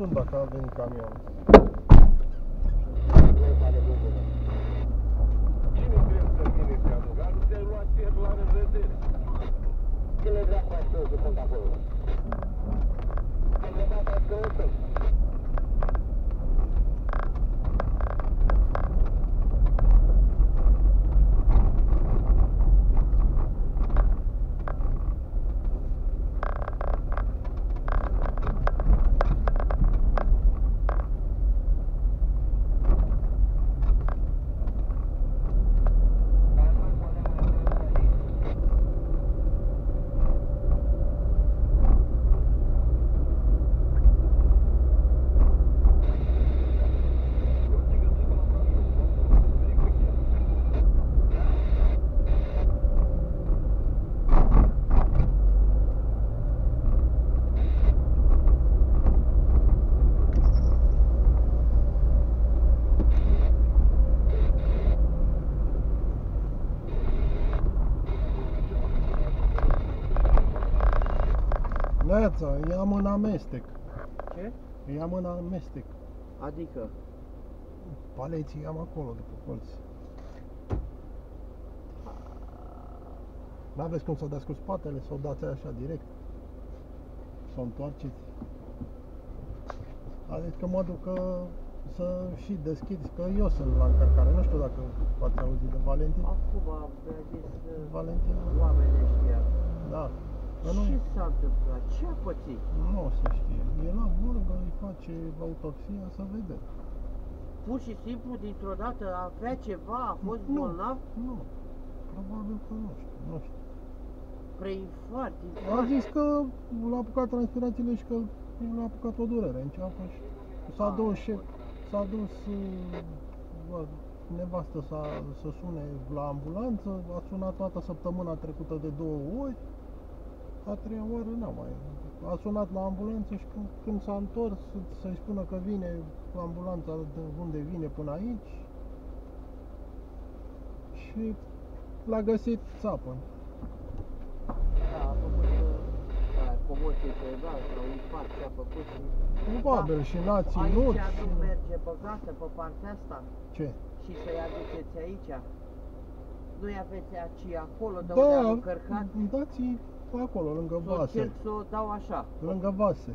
sun dacă a venit camionul. Cine crezi că vine pe amugat? Nu te-ai luat ieri la revedere. Cine dracu ai spus că sunt acolo? Am întrebat ai spus că Neața, i-am în amestec. Ce? I-am în amestec. Adică? Paleții am acolo, după colț. N-aveți cum să dați cu spatele, să o dați așa direct. Să o întoarceți. Adică mă duc că să și deschizi, că eu sunt la încărcare. Nu știu dacă ați auzit de Valentin. Acum mi-a zis uh, Valentin? oamenii ăștia. Da. Că nu, Ce s-a întâmplat? Ce a pățit? nu se știe. E la morgă, îi face autopsia să vedem. Pur și simplu, dintr-o dată, avea ceva, a fost Nu. bolnav, Nu. Probabil că nu știu. Nu știu. preinfart, A infarct. zis că l-a apucat transpirațiile și că l-a apucat o durere în ceafă și s-a Ah, dus și bun. s-a dus uh, bă, nevastă să, să sune la ambulanță, a sunat toată săptămâna trecută de două ori, a treia oară n-a mai. A sunat la ambulanță și când, când s-a întors să-i spună că vine ambulanța de unde vine până aici și l-a găsit țapă. Da, a făcut uh, da, comoție cerebral sau infarct ce a făcut și... Probabil Da. și n-a ținut Aici și... nu merge băgată pe partea asta Ce? și să-i aduceți aici. Nu-i aveți aici acolo de Da, unde am încărcat? dați acolo, lângă Să o vase. încerc să o dau așa. Lângă vase.